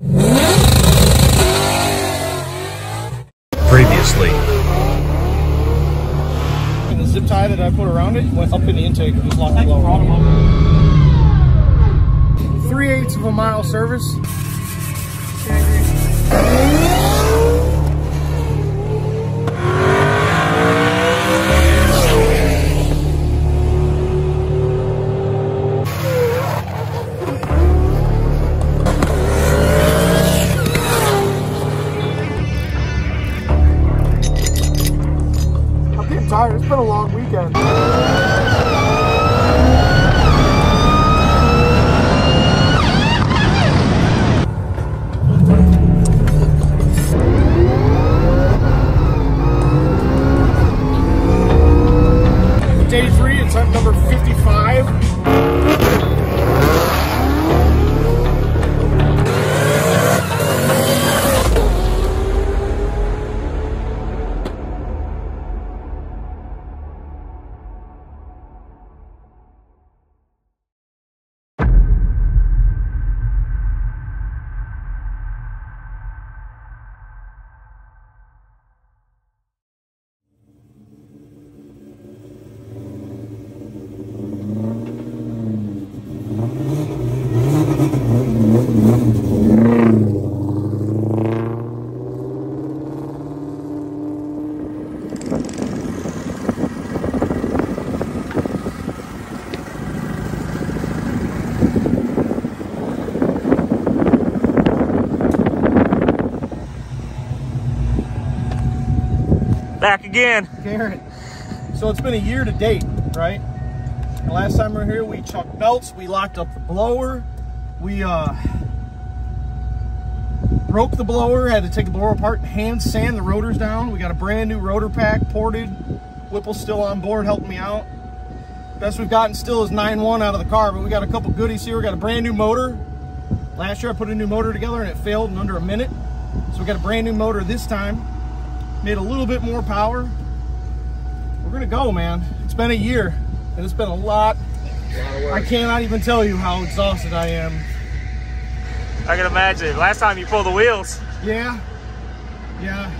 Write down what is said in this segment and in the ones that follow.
Previously. And the zip tie that I put around it went up in the intake and just locked the blower. Three eighths of a mile service. Back again. Karen. So it's been a year to date, right? The last time we were here, we chucked belts, we locked up the blower, we uh, broke the blower, had to take the blower apart, hand sand the rotors down. We got a brand new rotor pack ported. Whipple's still on board helping me out. Best we've gotten still is 9-1 out of the car, but we got a couple goodies here. We got a brand new motor. Last year I put a new motor together and it failed in under a minute. So we got a brand new motor this time. Made a little bit more power. We're gonna go, man. It's been a year and it's been a lot. I cannot even tell you how exhausted I am. I can imagine. Last time you pulled the wheels. Yeah, yeah.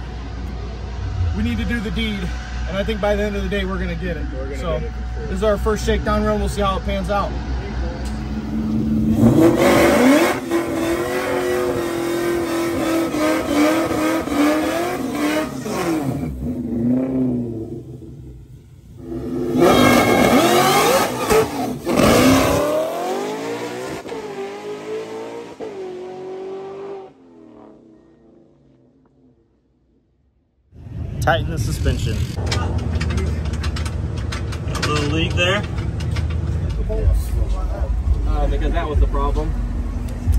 We need to do the deed, and I think by the end of the day we're gonna get it. so this is our first shakedown run. We'll see how it pans out. Tighten the suspension. A little leak there. Uh, because that was the problem.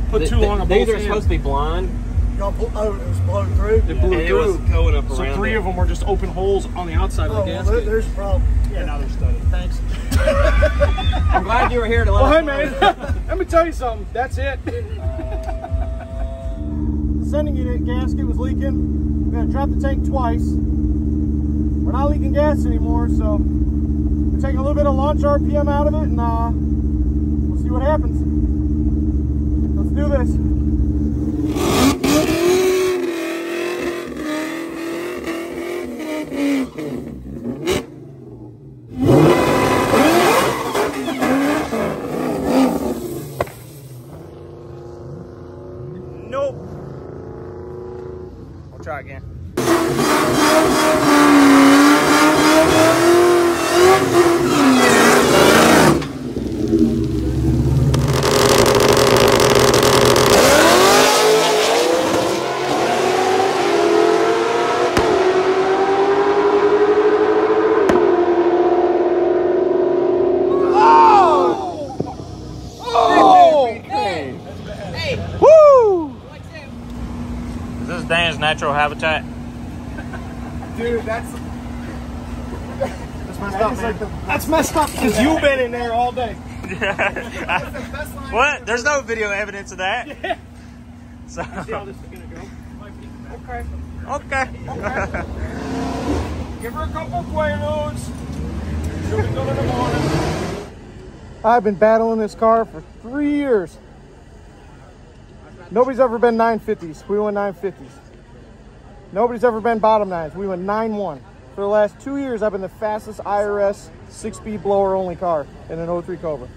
Put Th- too th- long a These both are in. supposed to be blind. Y'all pull, oh, it was blown through? It blew and it was through. going up So around three it. of them were just open holes on the outside Oh, of the well, gasket. there's a problem. yeah, now they're studded. Thanks. I'm glad you were here to let Well, hey us know. man, let me tell you something. That's it. the sending unit gasket was leaking. We're gonna drop the tank twice. We're not leaking gas anymore, so we're taking a little bit of launch RPM out of it, and uh, we'll see what happens. Let's do this. Nope. We'll try again. Is this Dan's natural habitat? Dude, that's that's messed up, man. That's messed up because you've been in there all day. what? There's no video evidence of that. So, See how this is gonna go. Okay. okay. Give her a couple Quaaludes. She'll be good in the morning. I've been battling this car for three years. Nobody's ever been 950s. We went 950s. Nobody's ever been bottom nines. We went 9-1. For the last two years, I've been the fastest IRS six-speed blower only car in an 03 Cobra.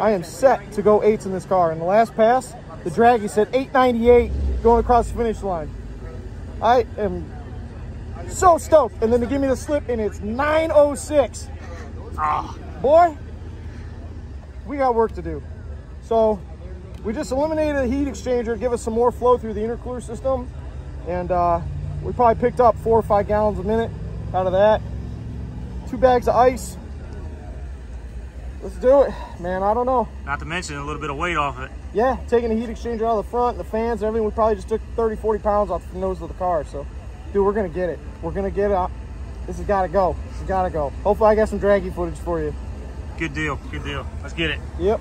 I am set to go eights in this car. In the last pass, the Dragy said 898 going across the finish line. I am so stoked. And then they give me the slip and it's 906. Ah, Boy, we got work to do. So we just eliminated the heat exchanger, give us some more flow through the intercooler system. And uh, we probably picked up four or five gallons a minute out of that. Two bags of ice. Let's do it, man. I don't know. not to mention a little bit of weight off it. Yeah, taking the heat exchanger out of the front, the fans, and everything. We probably just took 30, 40 pounds off the nose of the car. So, dude, we're gonna get it. We're gonna get it. This has gotta go. This has gotta go. Hopefully I got some Dragy footage for you. Good deal. Good deal. Let's get it. Yep.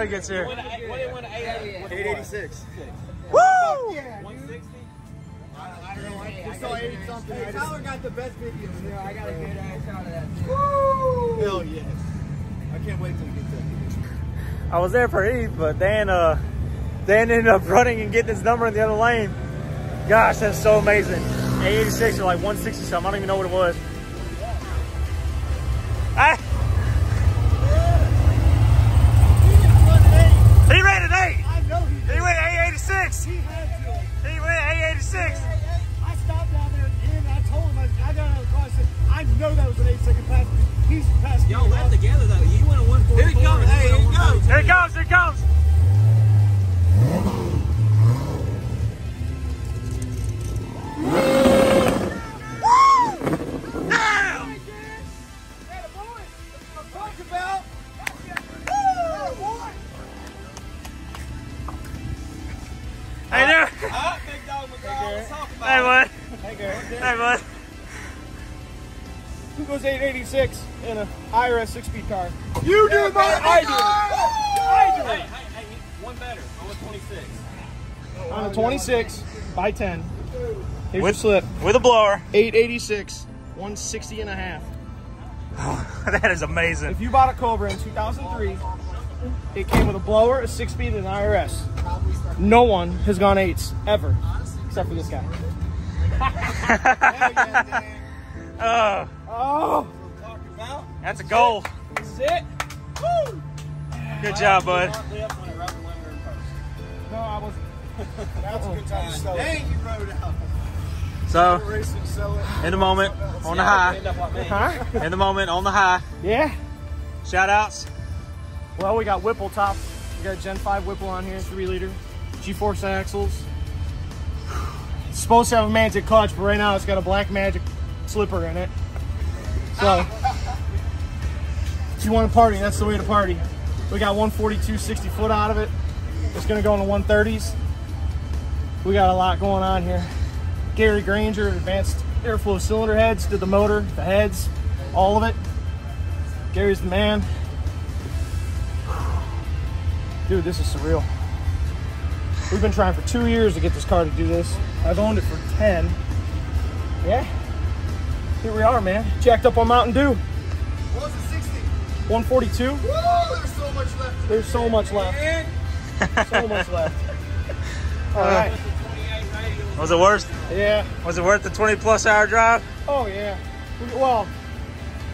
Sir. wait till he gets here. What did it win? 886. Woo! 160? Hey, Tyler got the best videos. Yeah, I got a good ass shot of that. Woo! Hell yes. I can't wait till we get that. I was there for Eve, but Dan, uh, Dan ended up running and getting his number in the other lane. Gosh, that's so amazing. 86 or like 160 something. I don't even know what it was. Ah, Who goes 886 in a IRS six-speed car? You do, I motherfucker! do. Hey, hey, hey, one better. I was 26. On a 26 by 10. Here's your With- slip. With a blower. 886, 160 and a half. that is amazing. If you bought a Cobra in 2003, it came with a blower, a six-speed, and an IRS. No one has gone eights ever, except for this guy. Oh, Oh, that's a goal. sit. Woo. Good job, bud. No, I was. That's a good time to sell it. Dang, you rode out. So, Race and sell it. in the moment, on the high. End up like me. Huh? In the moment, on the high. Yeah. Shout outs. Well, we got Whipple top. We got Gen 5 Whipple on here, 3 liter. G-Force axles. It's supposed to have a magic clutch, but right now it's got a black magic slipper in it. So, if you want to party, that's the way to party. We got 142 60 foot out of it. It's going to go in the 130s. We got a lot going on here. Gary Granger, advanced airflow cylinder heads, did the motor, the heads, all of it. Gary's the man. Dude, this is surreal. We've been trying for two years to get this car to do this. I've owned it for 10. Yeah. Here we are, man. Jacked up on Mountain Dew. What was it, 60? 142. Woo, there's so much left. There's so much left. So much left. All right. Was it worth? Yeah. Was it worth the 20 plus hour drive? Oh yeah. We- Well,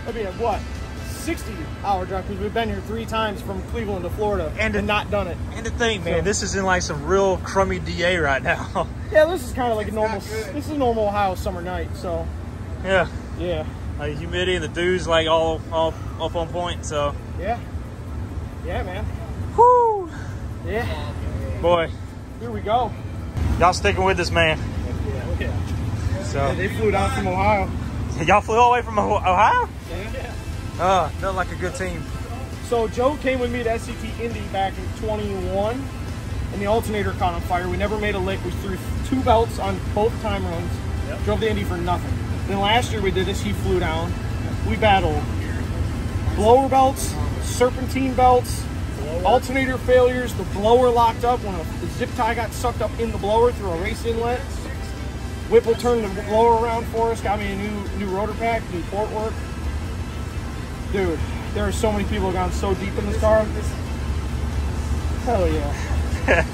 I mean, what? 60 hour drive because we've been here three times from Cleveland to Florida And and, to- not done it. And the thing, man, So- this is in like some real crummy DA right now. Yeah, this is kind of like a normal. This is a normal Ohio summer night. So yeah. yeah, Like humidity and the dews like all all up on point. So, yeah, yeah, man. whoo, Yeah. boy, Here we go. y'all sticking with this man. Yeah. So, They flew down from Ohio. y'all flew all the way from Oh- Ohio? Yeah. Oh, felt like a good team. So Joe came with me to SCT Indy back in 21, and the alternator caught on fire. We never made a lick. We threw two belts on both time runs. Drove the Indy for nothing. Then last year we did this. He flew down. We battled blower belts, serpentine belts, alternator failures. The blower locked up when a, the zip tie got sucked up in the blower through a race inlet. Whipple turned the blower around for us. Got me a new new rotor pack, new port work. Dude, there are so many people who have gone so deep in this car. Hell yeah.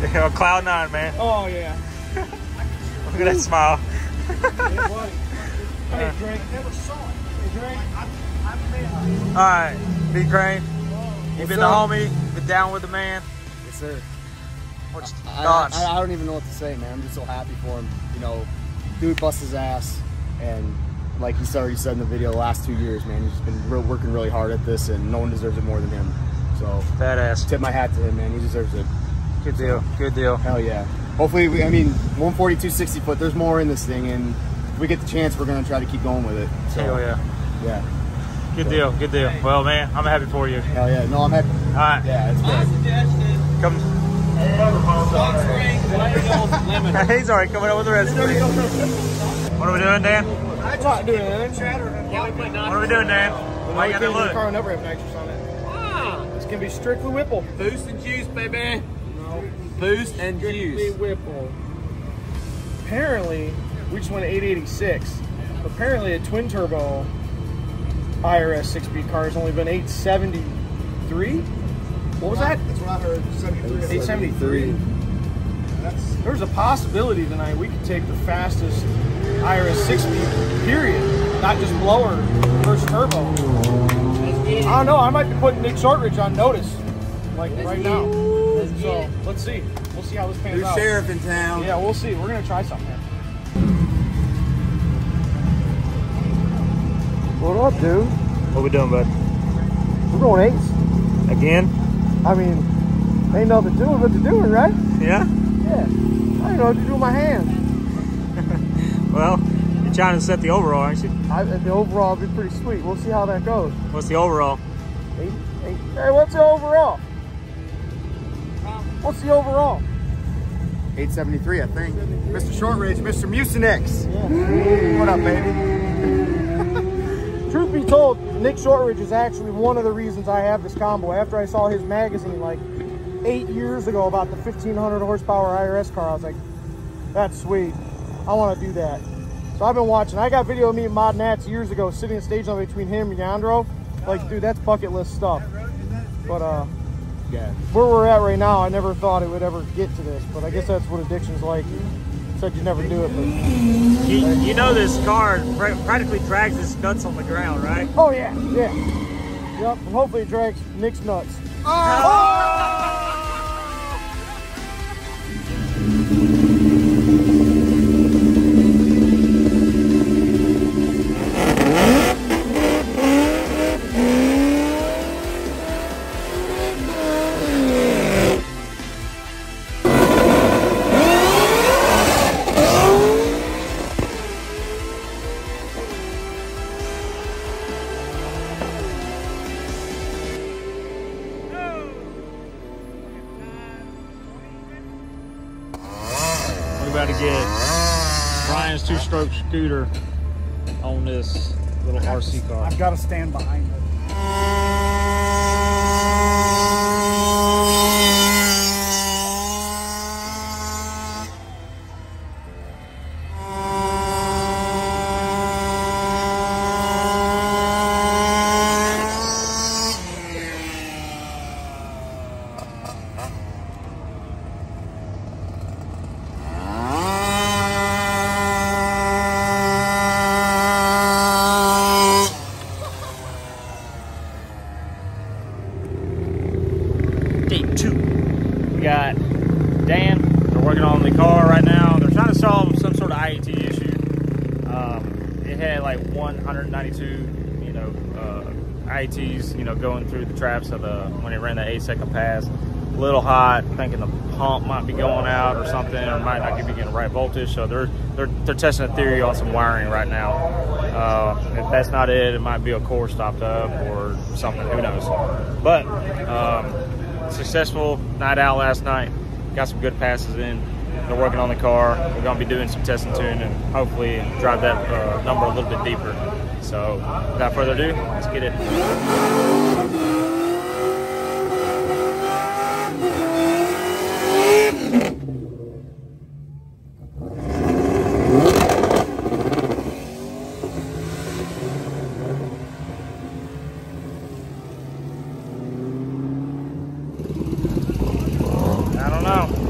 you know, cloud nine, man. Oh yeah. Look at that smile. Hey, Drake. Never saw it. Hey, Drake. All right, B Crane. You been the homie, been down with the man. Yes, sir. What's your I, thoughts? I, I don't even know what to say, man. I'm just so happy for him. You know, dude bust his ass, and like he already said in the video, the last two years, man, he's been real, working really hard at this, and no one deserves it more than him. So Badass. tip my hat to him, man. He deserves it. Good deal. Good deal. Hell yeah. Hopefully, we, I mean, 142, 60 foot. There's more in this thing, and if we get the chance, we're gonna try to keep going with it. So, Hell yeah. Yeah. Good deal. Good deal. Well, man, I'm happy for you. Hell yeah. No, I'm happy. All right, Yeah, it's My good. suggestion, come. Box Springs, He's already coming up with the rest. What are we doing, Dan? I'm not doing anything. What are we doing, Dan? Why you got that look? car will never have nitrous on it. Ah, It's gonna be strictly Whipple. boost and juice, baby. Boost and Strictly juice. Whipple. Apparently, we just went 886. Apparently, a twin turbo IRS six speed car has only been 873. What was that? That's what I heard. 73. 873. That's There's a possibility tonight we could take the fastest IRS six speed, period. Not just blower versus turbo. I don't know. I might be putting Nick Shortridge on notice, like right now. So let's see. We'll see how this pans new out. sheriff in town. Yeah, we'll see. We're gonna try something. What up, dude? What we doing, bud? We're going eights. Again? I mean, ain't nothing to it but to do it, right? Yeah. Yeah. I don't know what to do with my hands. Well, you're trying to set the overall, aren't you? I, the overall will be pretty sweet. We'll see how that goes. What's the overall? Eight, eight. Hey, what's the overall? What's the overall? 873, I think. Mr. Shortridge, Mr. Mucinex. Yeah. What up, baby? Truth be told, Nick Shortridge is actually one of the reasons I have this combo. After I saw his magazine like eight years ago about the 1500 horsepower IRS car, I was like, that's sweet. I want to do that. So I've been watching. I got video of me and Mod Nats years ago sitting in stage line between him and Yandro. Like, dude, that's bucket list stuff. But uh, Yeah. where we're at right now, I never thought it would ever get to this. But I guess that's what addiction's like. You said you never do it, but You, you know this car pra- practically drags its nuts on the ground, right? oh yeah, yeah, yep. And hopefully it drags Nick's nuts. We're Two-stroke scooter on this little RC car. I've got to stand behind it. the car right now. They're trying to solve some sort of IAT issue. Um, it had like 192, you know, uh, IATs, you know, going through the traps of the when it ran the eight second pass. A little hot, thinking the pump might be going out or something, or might not be getting the right voltage. So they're they're they're testing a theory on some wiring right now. Uh, if that's not it, it might be a core stopped up or something. Who knows? But um, successful night out last night. Got some good passes in. They're working on the car. We're going to be doing some testing tune and hopefully drive that uh, number a little bit deeper. So without further ado, let's get it. I don't know.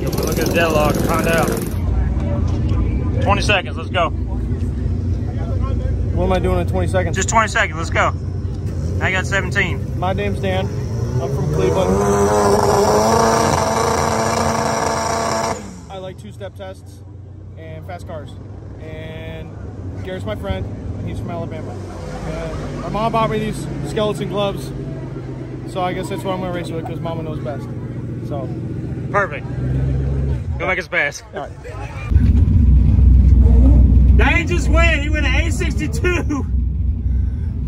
Go look at the datalog and find out. 20 seconds, let's go. What am I doing in 20 seconds? Just 20 seconds, let's go. I got 17. My name's Dan. I'm from Cleveland. I like two-step tests and fast cars. And Garrett's my friend, and he's from Alabama. And my mom bought me these skeleton gloves, so I guess that's what I'm gonna race with because Mama knows best. So, Perfect. Go make us pass. all right. Dane just went. He went to 862.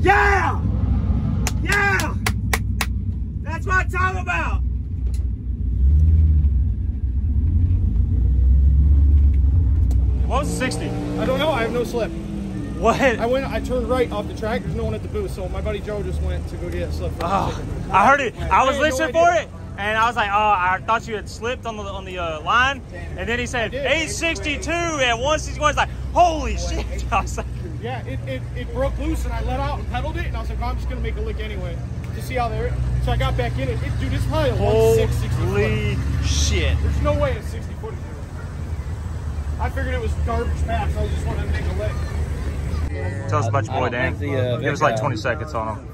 Yeah! Yeah! That's what I'm talking about. What was 60? I don't know. I have no slip. What? I went. I turned right off the track. There's no one at the booth, so my buddy Joe just went to go get a slip. Oh, I heard it. I was had no listening for it, and I was like, "Oh, I thought you had slipped on the on the uh, line." And then he said did. 862 and 161. It's like, holy shit! I was like, Yeah, it, it, it broke loose and I let out and pedaled it and I was like, oh, I'm just gonna make a lick anyway to see how they're. So I got back in it. it dude, it's probably a one six sixty foot. holy shit! There's no way it's 60 foot. I figured it was garbage pass. I just wanted to make a lick. Tell us about your boy Dan. have the, uh, Give us like uh, 20 seconds on him.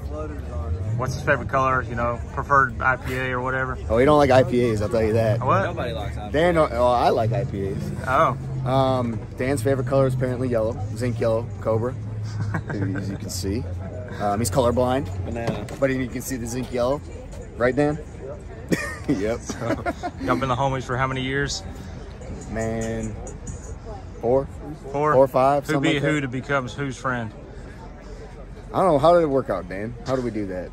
What's his favorite color? You know, preferred IPA or whatever. Oh, he don't like IPAs, I'll tell you that. What? Nobody likes that. Dan, oh, I like IPAs. Oh, Um, Dan's favorite color is apparently yellow, zinc yellow, Cobra, as you can see. Um, he's colorblind, Banana. but you can see the zinc yellow, right, Dan? yep. y'all been the homies for how many years? Man, four, Four. four or five. Who be like who that. to becomes whose friend? I don't know. How did it work out, Dan? How do we do that?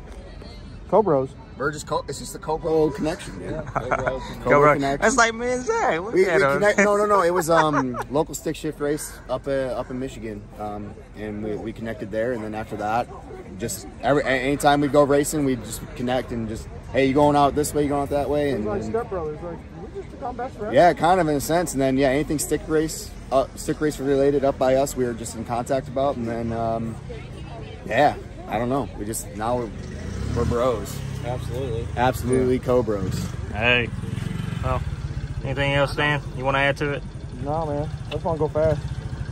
Cobros. We're co- it's just the Cobra connection, dude. Cobra Go, connection. That's like man, and Zach. Look We, we at him. connect, no, no, no. It was um local stick shift race up uh, up in Michigan, um, and we, we connected there. And then after that, just every anytime we go racing, we just connect and just hey, you going out this way, you going out that way, and, Like and- stepbrothers. Like, we just become best friends. yeah, kind of in a sense. And then yeah, anything stick race, uh, stick race related up by us, we were just in contact about. And then um, yeah, I don't know. We just now we're, we're bros, Absolutely. absolutely co-bros. Hey. Well, anything else, Dan? You want to add to it? No, man. I just want to go fast.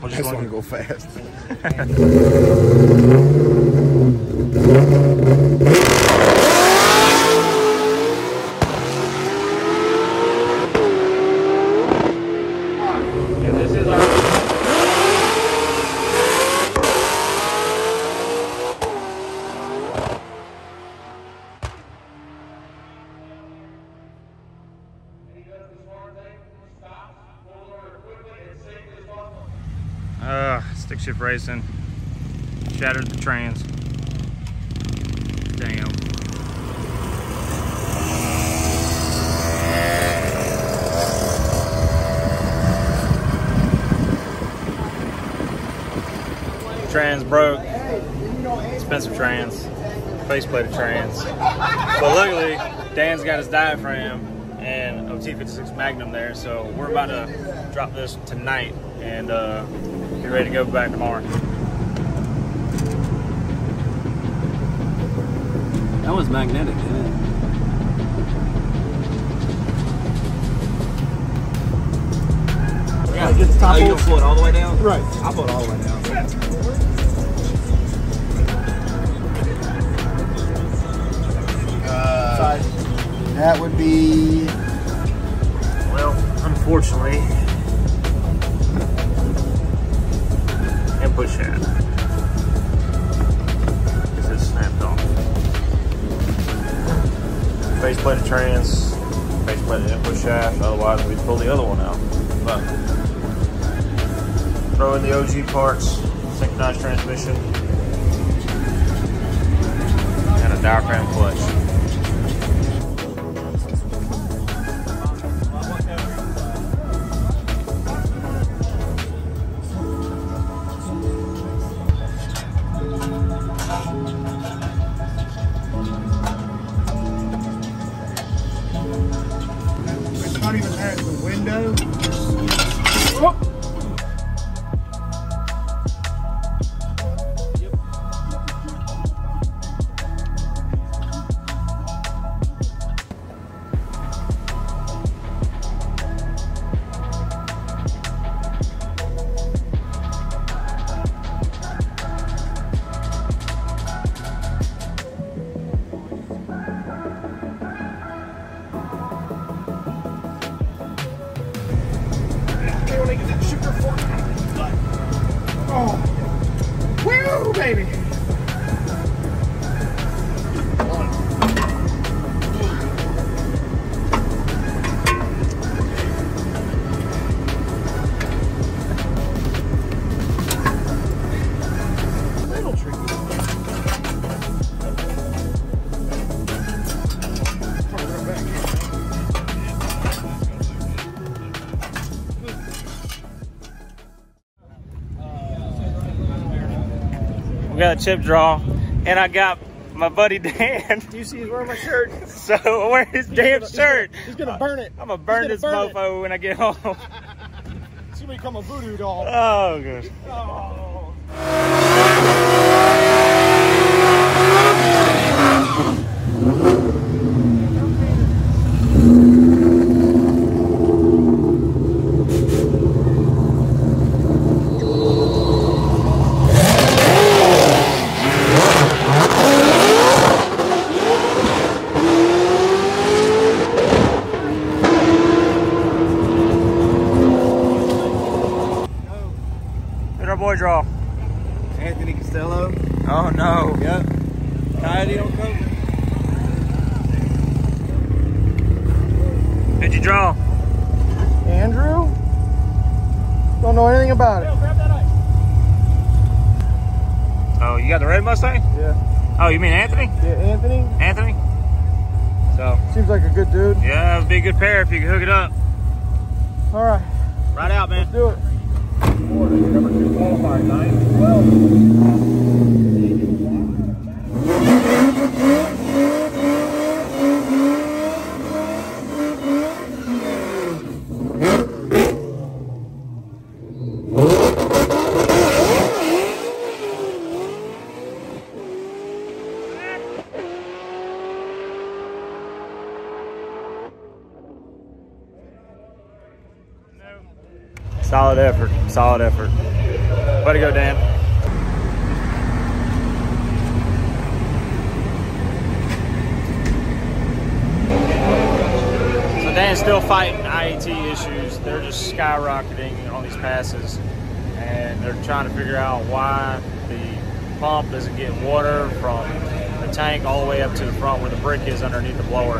I just just want to go fast. And this is our. Uh, stick shift racing. Shattered the trans. Damn. Trans broke. Expensive trans. Faceplated trans. But luckily, Dan's got his diaphragm and a T56 Magnum there, so we're about to drop this tonight and uh, get ready to go back tomorrow. That was magnetic, isn't it? Like it's top Oh, you over- gonna pull it all the way down? Right. I'll pull it all the way down. Uh, that would be Well, unfortunately, push it. Because it snapped off. Faceplate of trans, faceplate input shaft, otherwise we'd pull the other one out. But throw in the OG parts, synchronized transmission, and a diaphragm clutch. A chip draw, and I got my buddy Dan. You see, he's wearing my shirt. So I'm wearing his damn gonna- he's shirt. gonna- he's gonna burn it. I'm gonna burn this gonna burn it. when I get home. It's gonna become a voodoo doll. Oh gosh. Oh. Draw? Anthony Costello. Oh no. Yep. Coyote on cover. Who'd you draw? Andrew? Don't know anything about it. Oh, you got the red Mustang? Yeah. Oh, you mean Anthony? Yeah, Anthony. Anthony? So, Seems like a good dude. yeah, it'd be a good pair if you could hook it up. All right, Right out, man. Let's do it. Solid effort. Solid effort. Way to go, Dan. So Dan's still fighting IAT issues. They're just skyrocketing on these passes, and they're trying to figure out why the pump isn't getting water from the tank all the way up to the front where the brick is underneath the blower.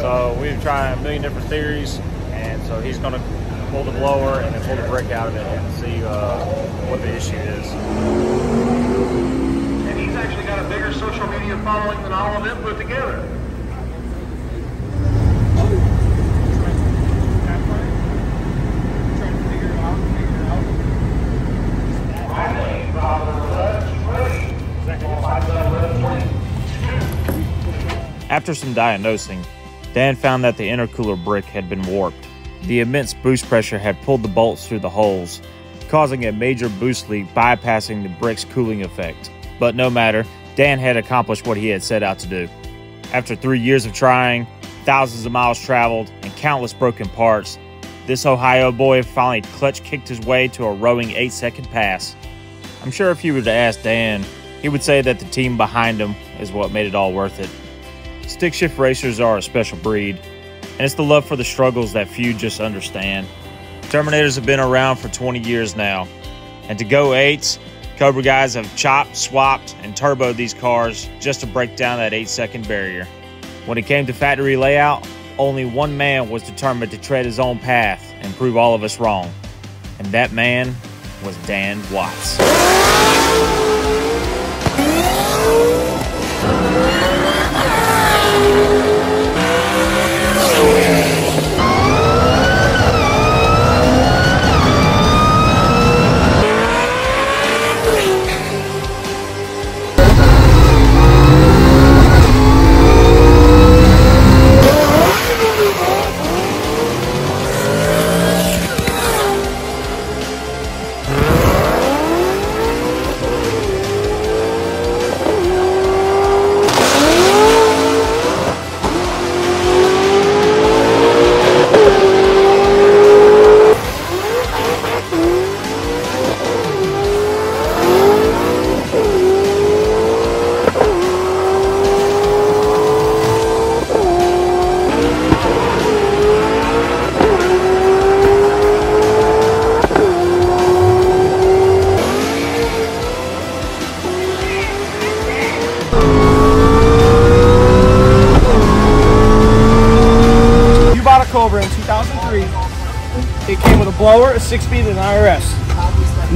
So we've tried a million different theories, and so he's going to pull the blower and then pull the brick out of it and see uh, what the issue is. And he's actually got a bigger social media following than all of them put together. After some diagnosing, Dan found that the intercooler brick had been warped. The immense boost pressure had pulled the bolts through the holes, causing a major boost leak bypassing the brick's cooling effect. But no matter, Dan had accomplished what he had set out to do. After three years of trying, thousands of miles traveled, and countless broken parts, this Ohio boy finally clutch kicked his way to a rowing 8 second pass. I'm sure if you were to ask Dan, he would say that the team behind him is what made it all worth it. Stick shift racers are a special breed, and it's the love for the struggles that few just understand. Terminators have been around for 20 years now, and to go eights, Cobra guys have chopped, swapped, and turboed these cars just to break down that eight second barrier. When it came to factory layout, only one man was determined to tread his own path and prove all of us wrong. And that man was Dan Watts.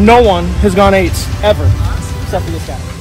No one has gone eights ever, except for this guy.